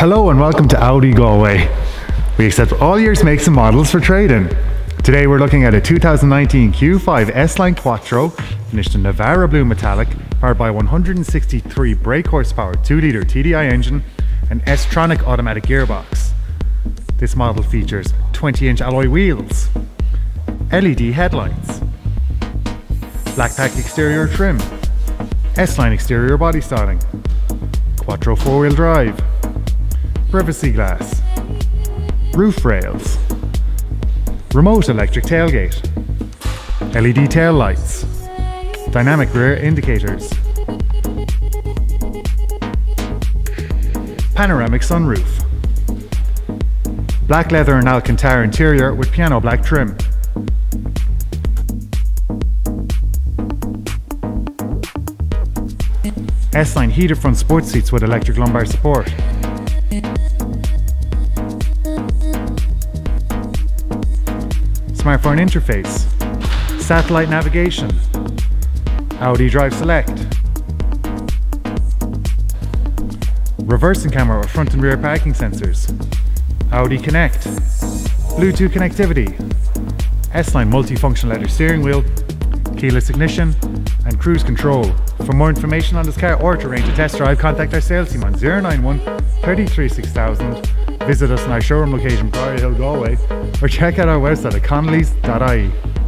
Hello and welcome to Audi Galway. We accept all years, makes and models for trade-in. Today we're looking at a 2019 Q5 S-Line Quattro, finished in Navarra Blue Metallic, powered by 163 brake horsepower 2-litre TDI engine and S-Tronic automatic gearbox. This model features 20-inch alloy wheels, LED headlights, black pack exterior trim, S-Line exterior body styling, Quattro four-wheel drive, privacy glass, roof rails, remote electric tailgate, LED tail lights, dynamic rear indicators, panoramic sunroof, black leather and Alcantara interior with piano black trim, S-Line heated front sports seats with electric lumbar support. Smartphone interface, satellite navigation, Audi Drive Select, reversing camera with front and rear parking sensors, Audi Connect, Bluetooth connectivity, S-Line multifunction leather steering wheel, keyless ignition, and cruise control. For more information on this car or to arrange a test drive, contact our sales team on 091 33 6000. Visit us in our showroom location, Briarhill, Galway, or check out our website at connollys.ie.